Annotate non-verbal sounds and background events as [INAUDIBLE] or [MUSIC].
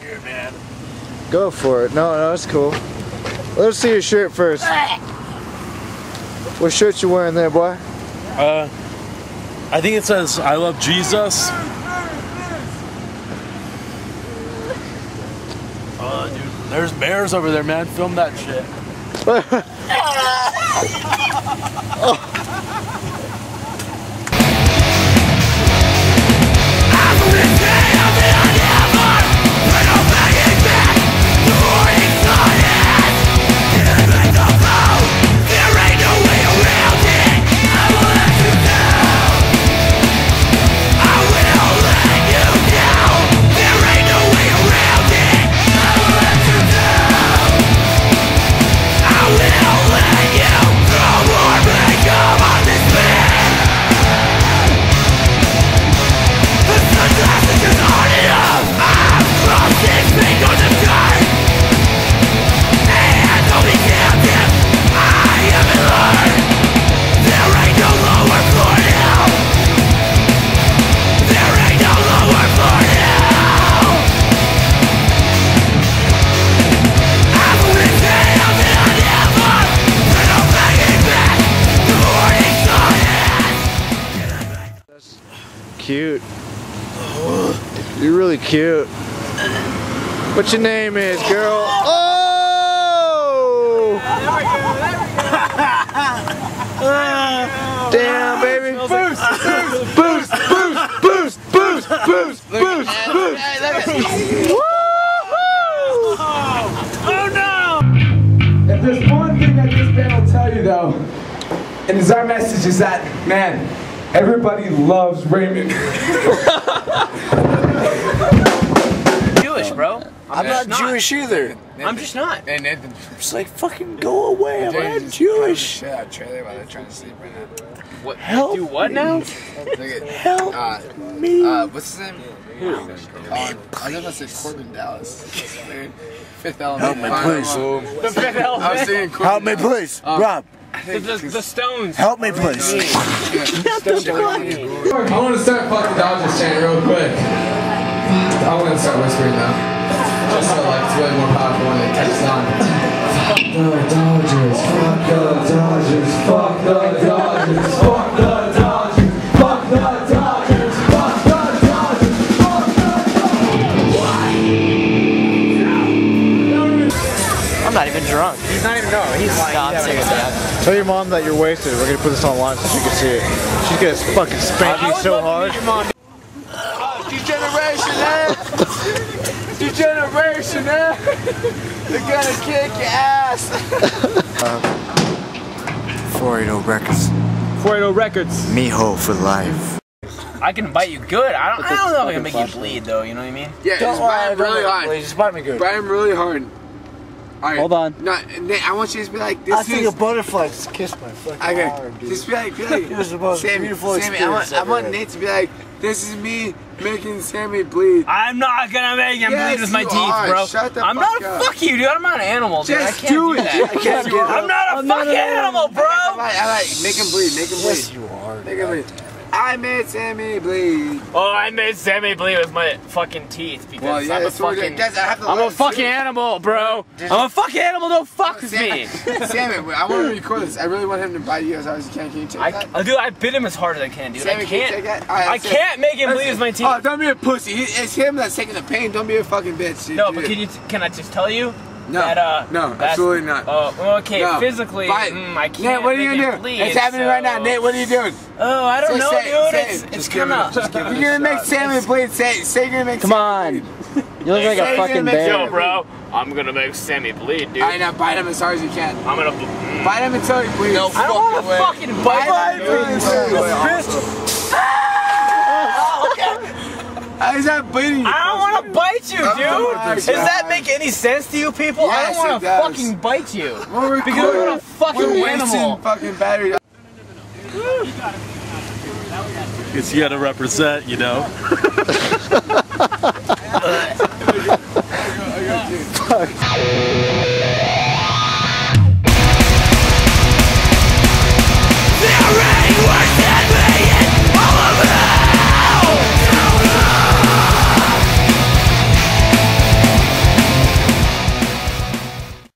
Here, man. Go for it. No, no, that's cool. Let's see your shirt first. What shirt you wearing there, boy? Uh, I think it says "I love Jesus." Uh, dude, there's bears over there, man. Film that shit. [LAUGHS] [LAUGHS] [LAUGHS] Cute. You're really cute. What your name is, girl? Oh! [LAUGHS] Damn, baby. Boost, boost, boost, boost, boost, boost, boost, If there's one thing that this band will tell you though, and it's our message is that, man, everybody loves Raymond. Jewish, bro. I'm not Jewish either. I'm just not. And Nathan, It's like fucking go away. I'm not Jewish. Shit out trailer while they're trying to sleep right now. What? Help Do what now? Help uh, me. uh, what's his name? Who? Um, I was gonna say Korben Dallas. Fifth Element. Help me, please. Boom. The fifth I was element. Korben Help me, please. Rob, The, the, the Stones. help me, please. I want to start fuck the Dodgers chant real quick. I want to start whispering though. Just so like it's really more powerful when it catches on. Fuck the Dodgers, fuck the Dodgers, fuck the Dodgers, fuck the Dodgers, fuck the Dodgers, He's not even drunk. He's lying. No, I'm serious. Tell your mom that you're wasted. We're gonna put this online so she can see it. She's gonna fucking spank you so hard. Degeneration, eh? Degeneration, eh? They're gonna kick your ass. [LAUGHS] 480 Records. 480 Records. Miho for life. I can bite you good. I don't, I don't know if I can make you bleed though. You know what I mean? Yeah, just bite him really hard. Just bite me good. Bite him really hard. Alright. Hold on. No, Nate, I want you to be like, this I is... think a butterfly just kissed my fucking Okay, arm, dude. just be like, be like, [LAUGHS] It was the most Sammy, beautiful Sammy, I want, I want. Nate to be like, this is me making Sammy bleed. I'm not gonna make him Yes, bleed with my teeth, are. bro. Shut the I'm fuck not up. fuck you, dude. I'm not an animal, dude. Just I can't do do, it. that. I can't [LAUGHS] do it. I'm not a fucking animal, bro. I like, I like, make him bleed, make him bleed. Yes, you are. Make him bleed. I made Sammy bleed. Oh, I made Sammy bleed with my fucking teeth because Well, yeah, I'm a that's what we're fucking. I'm a fucking animal, bro. I'm a fucking animal. Don't fuck with me. [LAUGHS] Sammy, I want to record this. I really want him to bite you as hard as he can. Can you take I, that? Do. I bit him as hard as I can, dude. Sammy, I can you can't. All right, I can't make him bleed it. with my teeth. Oh, don't be a pussy. It's him that's taking the pain. Don't be a fucking bitch. dude. no, but can you? Can I just tell you? No, That, uh, no, absolutely not. Oh, okay. No. Physically, Bite. mm, I can't. Nate, what are you make gonna do? Bleed, it's happening right now. Nate, what are you doing? Oh, I don't Say- know, say- dude. say it's it. it's Just give kind it- of. just give You're gonna make Sammy bleed. Say, say you're gonna make. Come Sammy on. You look like a fucking bear. Yo, bro, I'm gonna make Sammy bleed, dude. All right, now bite him as hard as you can. I'm gonna. mm. Bite him until he bleeds. No I don't want to fucking bite Bite him, him until he bleeds. How is that bleeding? I don't want to bite you, I'm dude. going Does to that make any sense to you people? I don't want to fucking bite you. [LAUGHS] We're Because I'm recording. a fucking We're animal. fucking battery. It's you gotta represent, you know. [LAUGHS]